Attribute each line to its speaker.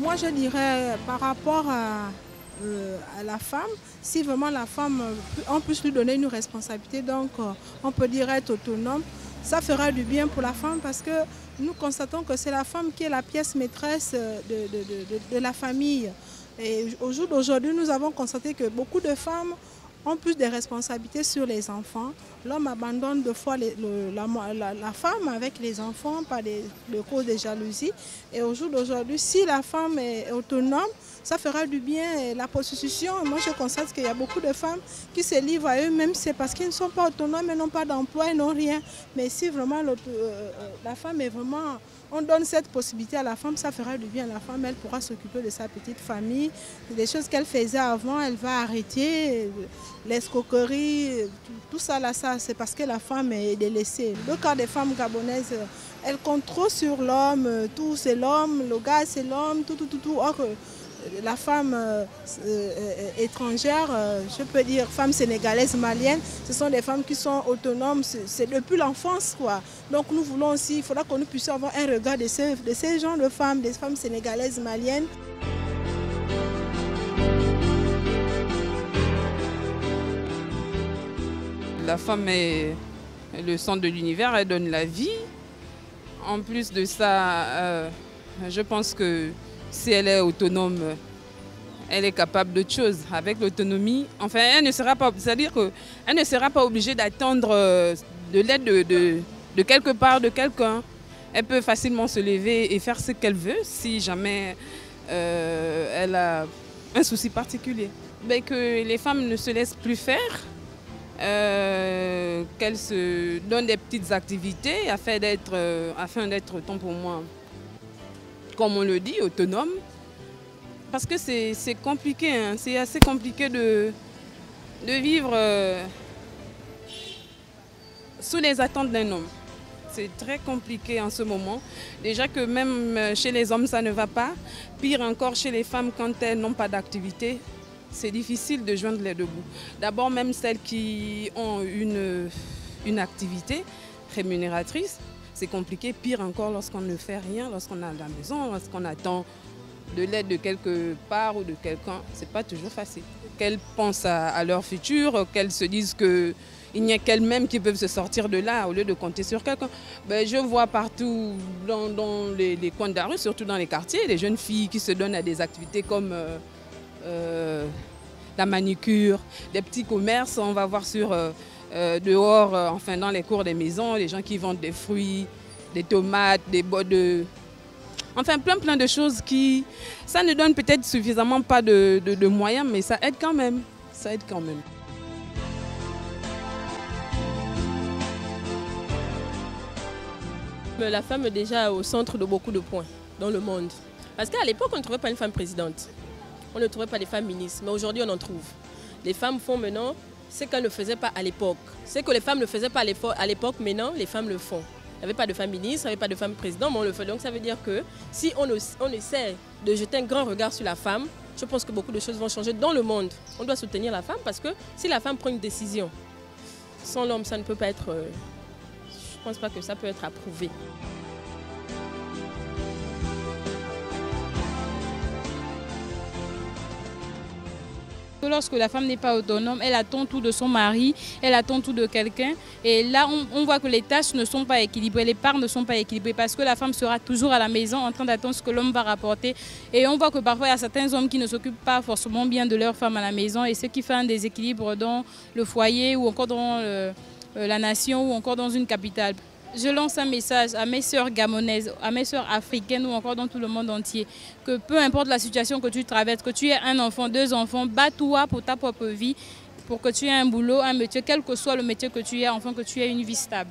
Speaker 1: Moi, je dirais par rapport à, à la femme, si vraiment la femme, on peut lui donner une responsabilité, donc on peut dire être autonome, ça fera du bien pour la femme parce que nous constatons que c'est la femme qui est la pièce maîtresse de, de la famille. Et au jour d'aujourd'hui, nous avons constaté que beaucoup de femmes ont plus de responsabilités sur les enfants. L'homme abandonne de fois la, femme avec les enfants par des, le cause de jalousie. Et au jour d'aujourd'hui, si la femme est autonome, ça fera du bien. la prostitution, moi je constate qu'il y a beaucoup de femmes qui se livrent à eux-mêmes, c'est parce qu'ils ne sont pas autonomes, elles n'ont pas d'emploi, elles n'ont rien. Mais si vraiment euh, euh, la femme est vraiment on donne cette possibilité à la femme, ça fera du bien la femme, elle pourra s'occuper de sa petite famille. Des choses qu'elle faisait avant, elle va arrêter. L'escroquerie, tout ça là, ça, c'est parce que la femme est délaissée. Le cas des femmes gabonaises, elles comptent trop sur l'homme, tout c'est l'homme, le gars c'est l'homme, tout, tout, tout, tout. Or, la femme euh, euh, étrangère, euh, je peux dire femme sénégalaise, malienne, ce sont des femmes qui sont autonomes, c'est depuis l'enfance. Donc nous voulons aussi, il faudra que nous puissions avoir un regard de ces, de ces gens de femmes, des femmes sénégalaises, maliennes.
Speaker 2: La femme est le centre de l'univers, elle donne la vie. En plus de ça, je pense que si elle est autonome, elle est capable d'autre chose. Avec l'autonomie, enfin, elle ne sera pas, c'est-à-dire ne sera pas obligée d'attendre euh, de l'aide de, quelque part, de quelqu'un. Elle peut facilement se lever et faire ce qu'elle veut si jamais euh, elle a un souci particulier. Que les femmes ne se laissent plus faire, euh, qu'elles se donnent des petites activités afin d'être, afin d'être, tant pour moi, comme on le dit, autonome. Parce que c'est compliqué, hein. c'est assez compliqué de, de vivre euh, sous les attentes d'un homme. C'est très compliqué en ce moment. Déjà que même euh, chez les hommes, ça ne va pas. Pire encore chez les femmes, quand elles n'ont pas d'activité, c'est difficile de joindre les deux bouts. D'abord, même celles qui ont une, une activité rémunératrice, c'est compliqué, pire encore lorsqu'on ne fait rien, lorsqu'on est à la maison, lorsqu'on attend de l'aide de quelque part ou de quelqu'un. C'est pas toujours facile. Qu'elles pensent à, leur futur, qu'elles se disent qu'il n'y a qu'elles-mêmes qui peuvent se sortir de là au lieu de compter sur quelqu'un. Ben, je vois partout dans, les, coins de la rue, surtout dans les quartiers, des jeunes filles qui se donnent à des activités comme euh, euh, la manicure, des petits commerces. On va voir sur euh, euh, dehors, euh, enfin dans les cours des maisons, les gens qui vendent des fruits, des tomates, des bois de... Enfin plein plein de choses qui... Ça ne donne peut-être suffisamment pas de, moyens, mais ça aide quand même. Ça aide quand même.
Speaker 3: La femme est déjà au centre de beaucoup de points dans le monde. Parce qu'à l'époque, on ne trouvait pas une femme présidente. On ne trouvait pas des femmes ministres, mais aujourd'hui, on en trouve. Les femmes font maintenant ce qu'elles ne faisaient pas à l'époque. Ce que les femmes ne faisaient pas à l'époque, maintenant, les femmes le font. Il n'y avait pas de femme ministre, il n'y avait pas de femme président, mais on le fait. Donc ça veut dire que si on, on essaie de jeter un grand regard sur la femme, je pense que beaucoup de choses vont changer dans le monde. On doit soutenir la femme parce que si la femme prend une décision, sans l'homme, ça ne peut pas être... Euh, je ne pense pas que ça peut être approuvé.
Speaker 4: Lorsque la femme n'est pas autonome, elle attend tout de son mari, elle attend tout de quelqu'un. Et là, on, voit que les tâches ne sont pas équilibrées, les parts ne sont pas équilibrées parce que la femme sera toujours à la maison en train d'attendre ce que l'homme va rapporter. Et on voit que parfois, il y a certains hommes qui ne s'occupent pas forcément bien de leur femme à la maison et ce qui fait un déséquilibre dans le foyer ou encore dans euh, la nation ou encore dans une capitale. Je lance un message à mes sœurs gamonaises, à mes sœurs africaines ou encore dans tout le monde entier, que peu importe la situation que tu traverses, que tu aies un enfant, deux enfants, bats-toi pour ta propre vie, pour que tu aies un boulot, un métier, quel que soit le métier que tu aies, enfin que tu aies une vie stable.